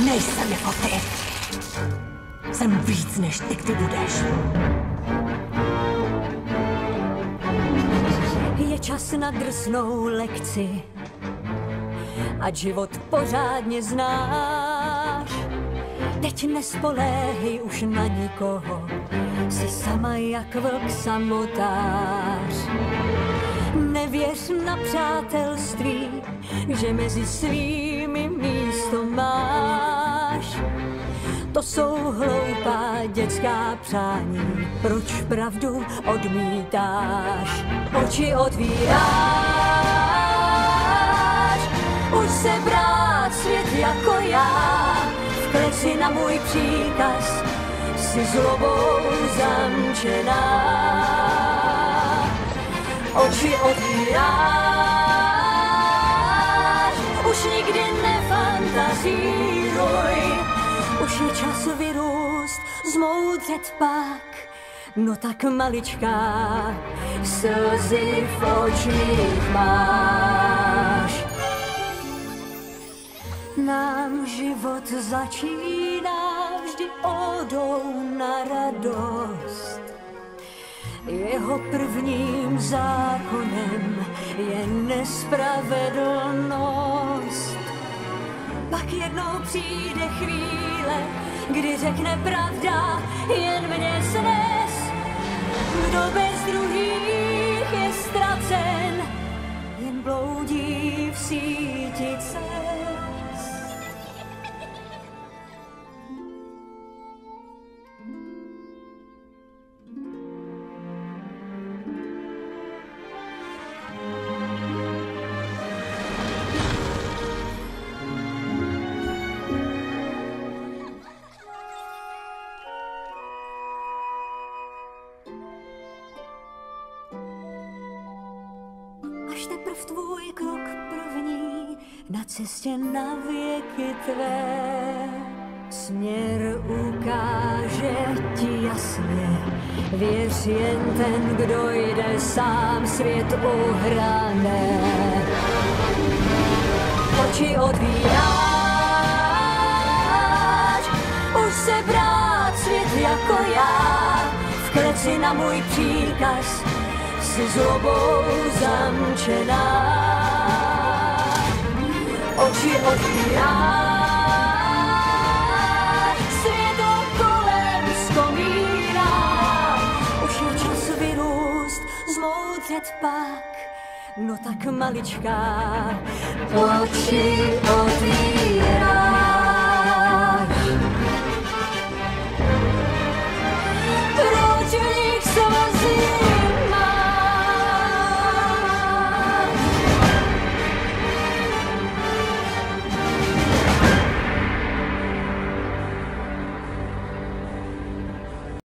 Nejsem jako ty. Jsem víc, než ty kdy budeš. Je čas na drsnou lekci, ať život pořádně znáš. Teď nespoléhej už na nikoho, jsi sama jak vlk samotář. Nevěř na přátelství, že mezi svými místo máš. To jsou hloupá dětská přání, proč pravdu odmítáš? Oči otvíráš, už se brát svět jako já, v kleci na můj příkaz, si zlobou zamčená. Oči otvíráš, už nikdy nefantazíruj, už je čas vyrůst, zmoudřet pak, no tak maličká, slzy v očích máš. Nám život začíná vždy odou na radost. Jeho prvním zákonem je nespravedlnost. Pak jednou přijde chvíle, kdy řekne pravda, jen mě snes. Kdo bez druhých je ztracen, jen bloudí v síti. Teprv tvůj krok první na cestě na věky tvé. Směr ukáže ti jasně, věř jen ten, kdo jde sám svět uhrané. Oči otvíráš, už se brát svět jako já, v kleci na můj příkaz, si zlobou zamčená. Oči otvíráš, svět kolem vzpomíná. Už je čas vyrůst, zmoudřet pak, no tak maličká. Oči otvíráš,